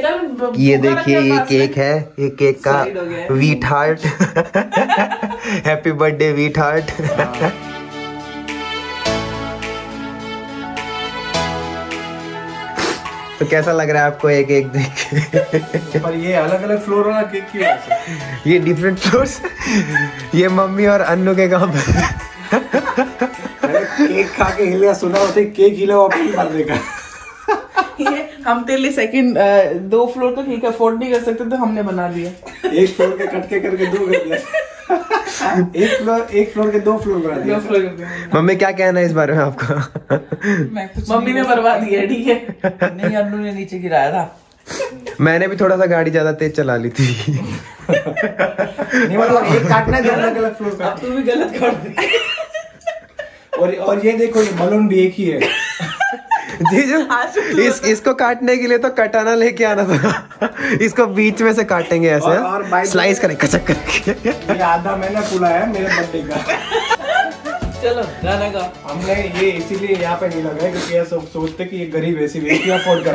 किया ये देखिए ये केक है ये केक का। Sweetheart happy birthday sweetheart तो कैसा लग रहा है आपको एक एक देख के? पर ये अलग अलग फ्लोर वाला केक क्यों ये डिफरेंट फ्लोर्स ये मम्मी और अन्नू के काम। केक खा के हिलिया सुना होते केक हिला वापस मार देगा हम तेरे लिए सेकंड दो फ्लोर का केक अफोर्ड नहीं कर सकते तो हमने बना दिया। एक फ्लोर के कटके करके दो कर दिया। एक फ्लोर एक फ्लोर के दो फ्लोर बना दो दिया फ्लोर कर मम्मी क्या कहना है इस बारे में आपका? मम्मी ने बर्बाद दिया ठीक है। नहीं अन्नू ने नीचे गिराया था। मैंने भी थोड़ा सा गाड़ी ज़्यादा तेज चला ली थी। नहीं मतलब एक काटना है दो अलग अलग फ्लोर का तू भी गलत कर दी। और और ये देखो ये बलून भी एक ही है। जीजू इस इसको काटने के लिए तो कटाना लेके आना था। इसको बीच में से काटेंगे और- और ऐसे स्लाइस करें कचक करके आधा महीना खुला है मेरे बर्थडे का। चलो गाना का। हमने ये इसीलिए यहाँ पे नहीं लगाया क्योंकि ये सब सोचते कि ये गरीब ऐसी व्यक्ति अफोर्ड कर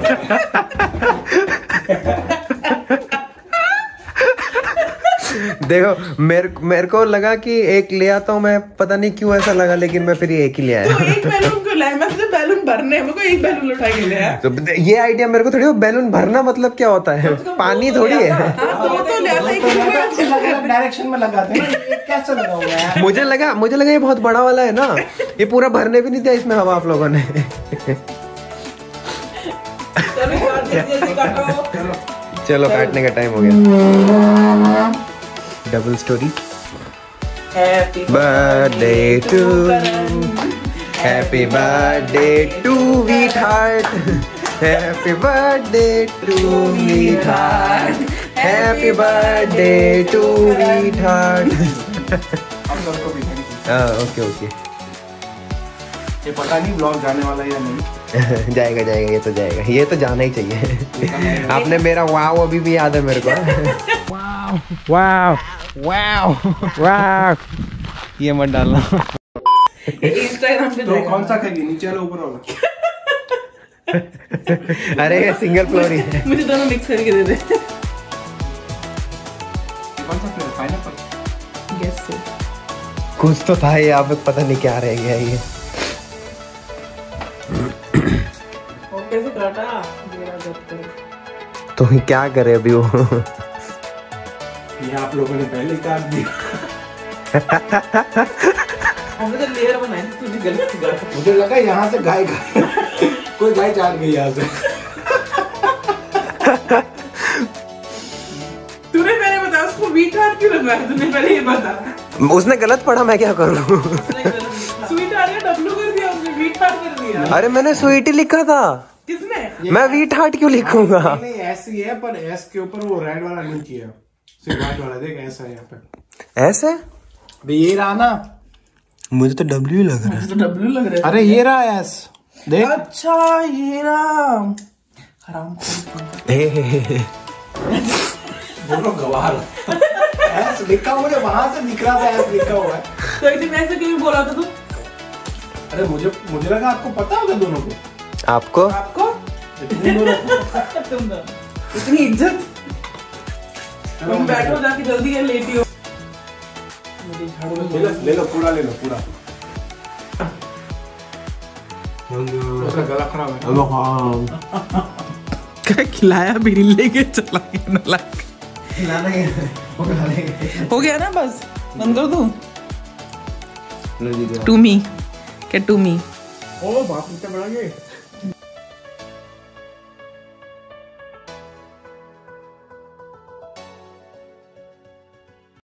देखो मेरे मेरे को लगा कि एक ले आता हूँ मैं पता नहीं क्यों ऐसा लगा लेकिन मैं फिर एक ही ले आया। तो एक बैलून को लाया? मैं तो बैलून भरने मेरे को एक बैलून उठा के ले आया तो ये आइडिया मेरे को थोड़ी बैलून भरना मतलब क्या होता है? पानी थोड़ी है। हाँ। तो तो डायरेक्शन में लगाते हैं कैसे लगा हुआ है मुझे लगा मुझे लगा ये बहुत बड़ा वाला है ना। ये पूरा भरने भी नहीं दिया इसमें हवा आप लोगों ने। चलो काटने का टाइम हो गया। Double story happy birthday to happy birthday to sweetheart happy birthday to sweetheart happy birthday to sweetheart. हाँ ओके ओके ये पता नहीं ब्लॉग जाने वाला या नहीं। जाएगा जाएगा ये तो जाएगा। ये तो जाना ही चाहिए। आपने मेरा वाव अभी भी याद है मेरे को। वाव वाव वाव ये मत डालना। इंस्टाग्राम पे तो कौन सा खाएगी नीचे वाला ऊपर वाला। अरे ये सिंगल फ्लोर ही है। मुझे दोनों मिक्स करके दे दे। कौन सा फ्लेवर पाइनएप्पल गेस से कुछ तो था ये अब पता नहीं क्या रह गया ये। तो क्या करे अभी वो? ये आप लोगों ने पहले काट दिया। हमने तो लेयर बनाई थी तूने गलत से मुझे लगा यहाँ से गाय गाय कोई गाय चाट गई यहाँ से। तूने पहले बताया उसको वीट हार्ट क्यों लगाया तूने पहले ये बता। उसने गलत पढ़ा मैं क्या करूँ? स्वीट हार्ट या डब्लू कर दिया उसने? वीट हार्ट कर दिया। अरे मैंने स्वीट ही लिखा था। किसने? मैं वीट हार्ट क्यों लिखूँगा? नहीं ऐसी है पर एस के ऊपर वो रेड वाला नहीं किया। वाला देख ऐसा है यहाँ पे। ऐसे? अबे ये रहा ना। मुझे तो डब्ल्यू लग रहा तो डब्लू लग रहा है। अरे ये रहा एस देख। है अच्छा ये राम हराम है दोनों गवार। एस लिखा हुआ मुझे वहाँ से दिख रहा था एस लिखा हुआ है। तो एक दिन ऐसे क्यों बोला था तू? अरे मुझे मुझे लगा आपको पता होगा दोनों को। आपको? आपको? तुम दोनों दो इतनी इज़्ज़त। तुम बैठो जाके जल्दी कर लेटी हो। ले लो ले लो पूरा ले लो पूरा। उसका गला खराब है क्या खिलाया भी नहीं लेके चला गया नला। हो गया ना बस? बंद कर दूँ? To me. क्या टू मी। ओ बाप इतना बड़ा ये।